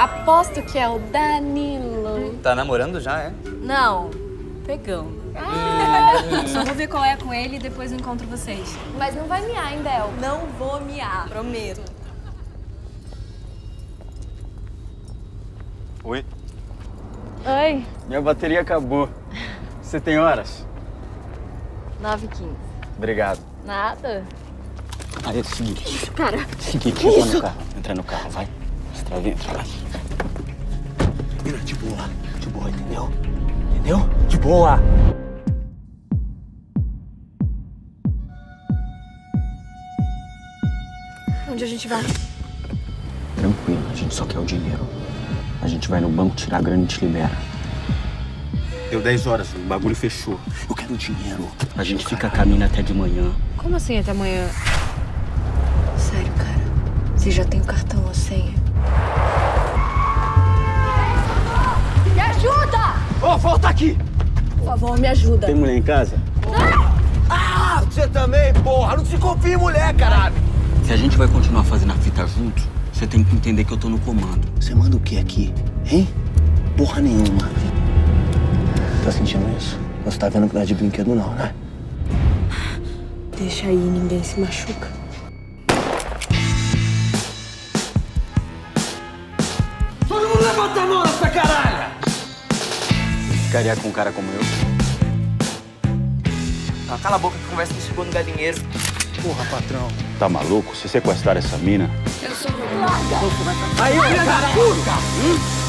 Aposto que é o Danilo. Tá namorando já, é? Não, pegando. Só vou ver qual é com ele e depois eu encontro vocês. Mas não vai miar, hein, Del? Não vou miar, prometo. Oi? Oi. Minha bateria acabou. Você tem horas? 9 h 15. Obrigado. Nada. Aí é o seguinte. Cara, Seguinte, entra no carro. Entra no carro, vai. Entra dentro, vai. Entendeu? Entendeu? De boa. onde a gente vai? Tranquilo, a gente só quer o dinheiro. A gente vai no banco tirar a grana e te libera. Deu 10 horas, o bagulho fechou. Eu quero o dinheiro. A gente fica caminhando até de manhã. Como assim até amanhã? Sério, cara. Você já tem o cartão ou senha? Aqui! Por favor, me ajuda. Tem mulher em casa? Ah, você também, porra! Não se confia em mulher, caralho! Se a gente vai continuar fazendo a fita junto, você tem que entender que eu tô no comando. Você manda o que aqui? Hein? Porra nenhuma. Tá sentindo isso? Você tá vendo que não é de brinquedo não, né? Deixa aí, ninguém se machuca. Todo mundo levanta a mão nessa caralho! Ficaria com um cara como eu? Ah, cala a boca que conversa que chegou no galinheiro. Porra, patrão. Tá maluco? Se sequestrar essa mina... Aí, filha da puta! Quem